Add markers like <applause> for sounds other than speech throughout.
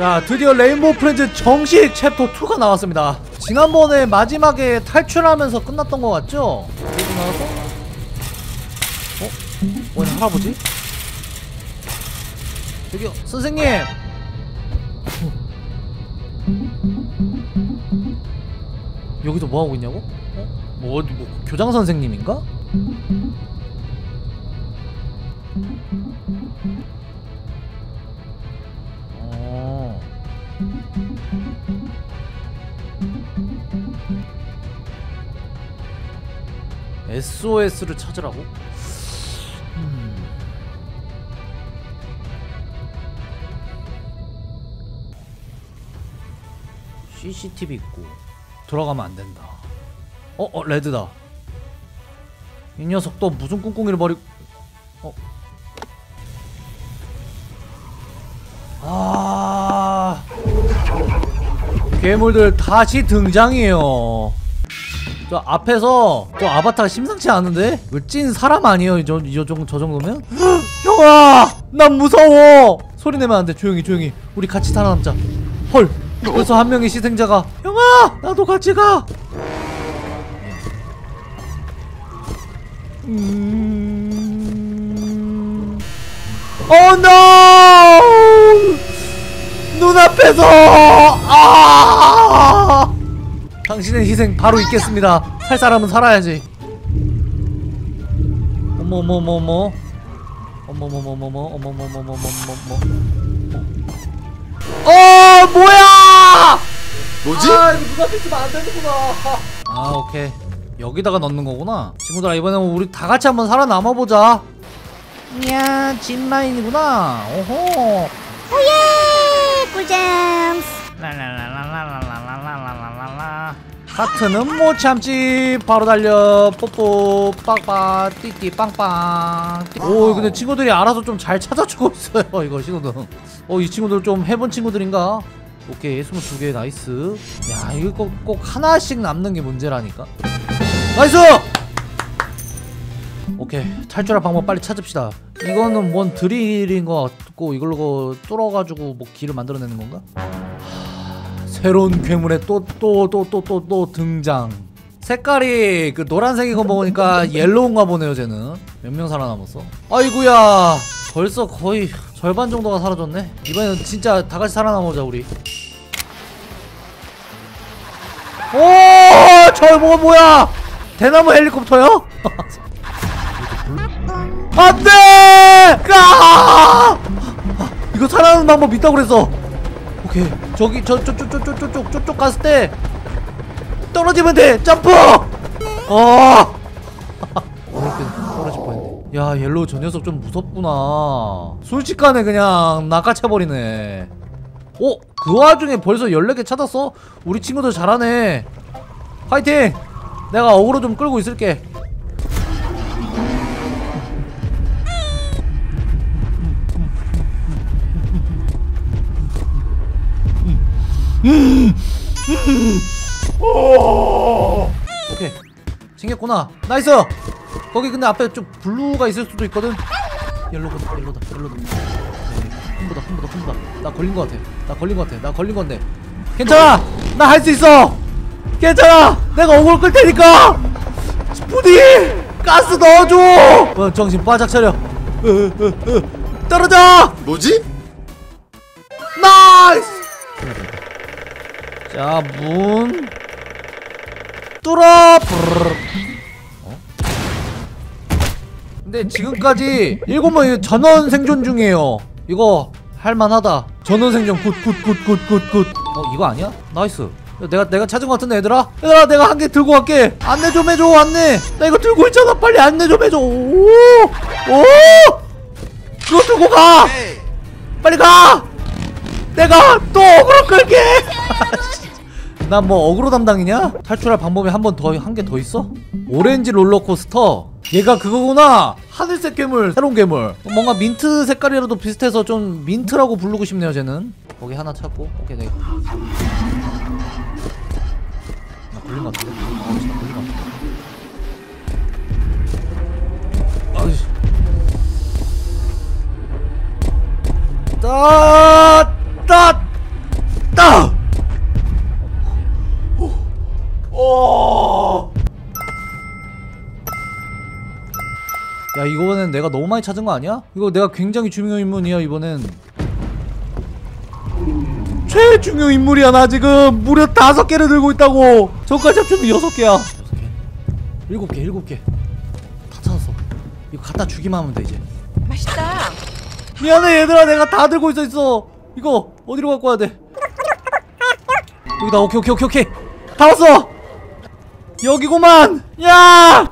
자 드디어 레인보우 프렌즈 정식 챕터 2가 나왔습니다 지난번에 마지막에 탈출하면서 끝났던 것 같죠? 그리고 나서 어? 뭐냐 할아버지? 저기요 선생님 여기서 뭐하고 있냐고? 어? 뭐 어디 뭐 교장 선생님인가? SOS를 찾으라고? 음. CCTV 있고 들어가면 안 된다. 어, 어, 레드다. 이 녀석 또 무슨 꿍꿍이를 버리? 어. 아. 괴물들 다시 등장이에요. 저 앞에서 저 아바타가 심상치 않은데? 왜찐 사람 아니에요? 저, 저, 저, 저 정도면? <gasps> 형아! 난 무서워! 소리 내면 안 돼. 조용히, 조용히. 우리 같이 살아남자. 헐! 벌써 한 명의 희생자가. 형아! 나도 같이 가! 음... 어, 노! 눈앞에서! 아! 당신의 희생 바로 있겠습니다. 살 사람은 살아야지. 어머머머머. 어머머머머머. 어머머머머머머. 어 뭐야? 뭐지? 아 이거 누가 뺏기면 안 되는구나. 아 오케이. 여기다가 넣는 거구나. 친구들아 이번에 우리 다 같이 한번 살아남아 보자. 이야 진라인이구나. 오호. Oh yeah 꿀잼. 라라라라라라. 하트는 못 참지. 바로 달려. 뽀뽀 빵빵 띠띠 빵빵. 띠- 오 근데 친구들이 알아서 좀 잘 찾아주고 있어요 <laughs> 이거 신호등 어이 친구들 좀 해본 친구들인가? 오케이 22개 nice. 야 이거 꼭, 꼭 하나씩 남는 게 문제라니까. Nice! 오케이 탈출할 방법 빨리 찾읍시다. 이거는 뭔 드릴인 것 같고 이걸로 뚫어가지고 뭐 길을 만들어내는 건가? 새로운 괴물의 또 또 또 또 또 또 등장. 색깔이 그 노란색인 거 보니까 옐로우인가 보네요, 쟤는. 몇 명 살아남았어? 아이구야. 벌써 거의 절반 정도가 사라졌네. 이번에는 진짜 다 같이 살아남아보자, 우리. 오! 저 뭐, 뭐야? 대나무 헬리콥터요? <laughs> 안 돼! 까! 이거 살아나는 방법 있다고 그랬어. 오케이. 저기 저저저저저 저쪽 저쪽 갔을 때 떨어지면 돼. 점프! 어! <laughs> 어렵게 떨어질 뻔했네. 야 옐로우 저 녀석 좀 무섭구나. 순식간에 그냥 낚아채버리네. 어? 그 와중에 벌써 14개 찾았어? 우리 친구들 잘하네. 화이팅! 내가 어그로 좀 끌고 있을게 오케이. 챙겼구나. 나이스! 거기 근데 앞에 좀 블루가 있을 수도 있거든? 옐로우다 옐로우다 옐로우다 네, 흥보다 흥보다 흥보다. 나 걸린 거 같아. 나 걸린 거 같아. 나 걸린 건데. 괜찮아! 나 할 수 있어! 괜찮아! 내가 어그로 끌 테니까! 부디! 가스 넣어줘! 어, 정신 바짝 차려. 으, 으, 으. 떨어져! 뭐지? nice! 자, 문 뚫어! 어? 근데 지금까지 일곱 명이 전원 생존 중이에요. 이거 할만하다. 전원 생존 굿굿굿굿 굿굿. 어, 이거 아니야? nice. 야, 내가 내가 찾은 것 같은데 얘들아? 얘들아 내가 한 개 들고 갈게. 안내 좀 해줘 안내. 나 이거 들고 있잖아. 빨리 안내 좀 해줘. 오! 오! 그거 들고 가. 빨리 가! 내가 또 어그로 끌게! 나 뭐 어그로 담당이냐? 탈출할 방법이 한 번 더, 한 개 더 있어? 오렌지 롤러코스터. 얘가 그거구나! 하늘색 괴물, 새로운 괴물. 뭔가 민트 색깔이라도 비슷해서 좀 민트라고 부르고 싶네요, 쟤는. 거기 하나 찾고. 오케이, 내가. 나 걸린 것 같은데? 어, 진짜 걸린 것 같은데? 아이씨. 따, 따, 이번엔 내가 너무 많이 찾은 거 아니야? 이거 내가 굉장히 중요 인물이야 이번엔. 최중요 인물이야 나 지금. 무려 다섯 개를 들고 있다고. 저까지 합치면 여섯 개야. 여섯 개? 일곱 개 일곱 개다 찾았어. 이거 갖다 주기만 하면 돼 이제. 맛있다. 미안해 얘들아. 내가 다 들고 있어 있어. 이거 어디로 갖고 와야 돼? 여기다. 오케이 오케이 오케이 오케이. 다 왔어. 여기구만. 야!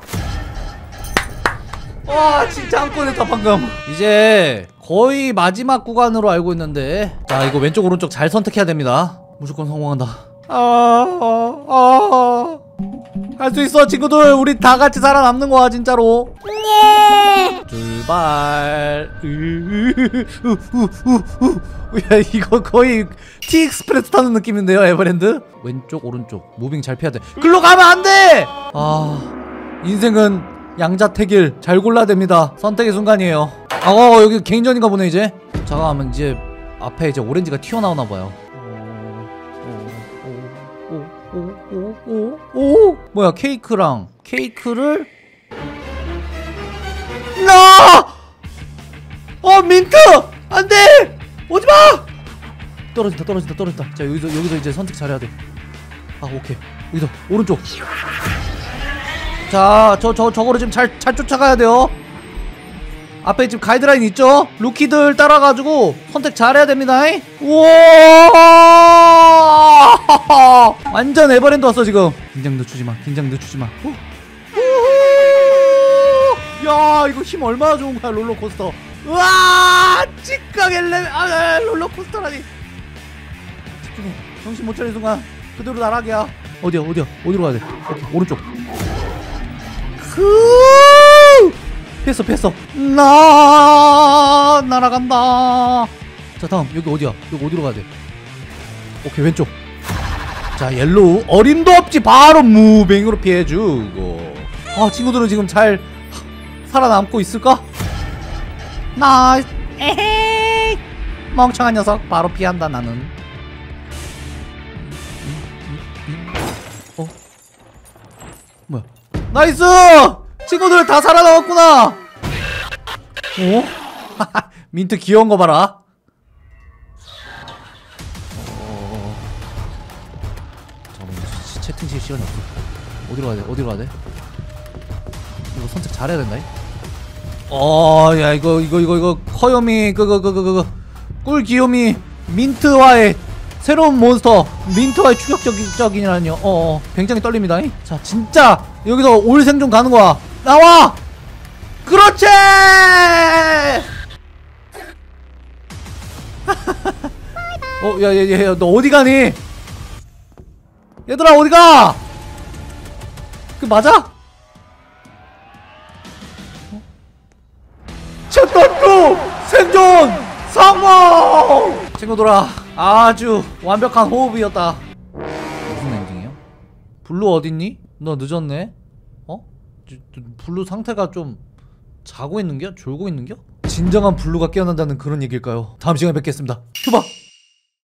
와 진짜 한 건했다 방금. 이제 거의 마지막 구간으로 알고 있는데. 자 이거 왼쪽 오른쪽 잘 선택해야 됩니다. 무조건 성공한다. 아아할 수 있어 친구들. 우리 다 같이 살아남는 거야 진짜로. 예. 출발. 야 이거 거의 티 익스프레스 타는 느낌인데요 에버랜드? 왼쪽 오른쪽. moving 잘 피해야 돼. 글로 가면 안돼! 아 인생은 양자택일 잘 골라야 됩니다 선택의 순간이에요 아 어, 여기 개인전인가 보네 이제 잠깐만 이제 앞에 이제 오렌지가 튀어나오나 봐요 오오오오오오 뭐야 케이크랑 케이크를 나! 어 민트! 안돼! 오지마! 떨어진다 떨어진다 떨어진다 자 여기서 여기서 이제 선택 잘해야 돼아 오케이 여기서 오른쪽 자 저 저 저거를 지금 잘 잘 쫓아가야 돼요. 앞에 지금 가이드라인 있죠? 루키들 따라가지고 선택 잘해야 됩니다. 우와! <laughs> 완전 에버랜드 왔어 지금. 긴장 늦추지 마 긴장 늦추지마. 후. 야 이거 힘 얼마나 좋은 거야 롤러코스터. 우와! 직각의 레 아, 롤러코스터라니. 집중해 정신 못 차리는 순간 그대로 나락이야. 어디야 어디야? 어디로 가야 돼? 오케이, 오른쪽 피했어 피했어 나 날아간다. 자 다음. 여기 어디야? 여기 어디로 가야 돼? 오케이 왼쪽. 자 옐로우. 어림도 없지. 바로 moving으로 피해주고. 아 친구들은 지금 잘 살아남고 있을까? 나 에헤이. 멍청한 녀석. 바로 피한다 나는. 어? 뭐야? nice! 친구들 다 살아남았구나 어? <laughs> 민트 귀여운 거 봐라 어... 채팅실 시간이 없어 어디로 가야 돼? 어디로 가야 돼? 이거 선택 잘해야 된다. 어, 야 이거 이거 이거 이거 커요미 그거 그거 그거 꿀 귀요미 민트와의 새로운 몬스터 민트와의 추격적이라니요. 어, 어, 굉장히 떨립니다. 자, 진짜 여기서 올 생존 가는 거야. 나와. 그렇지. <laughs> 어, 야, 야, 야, 야, 너 어디 가니? 얘들아 어디 가? 그 맞아? chapter2 생존 성공! 친구들아 아주 완벽한 호흡이었다 무슨 엔딩이야? 블루 어딨니? 너 늦었네? 블루 상태가 좀 자고 있는겨? 졸고 있는겨? 진정한 블루가 깨어난다는 그런 얘기일까요? 다음 시간에 뵙겠습니다 휴바!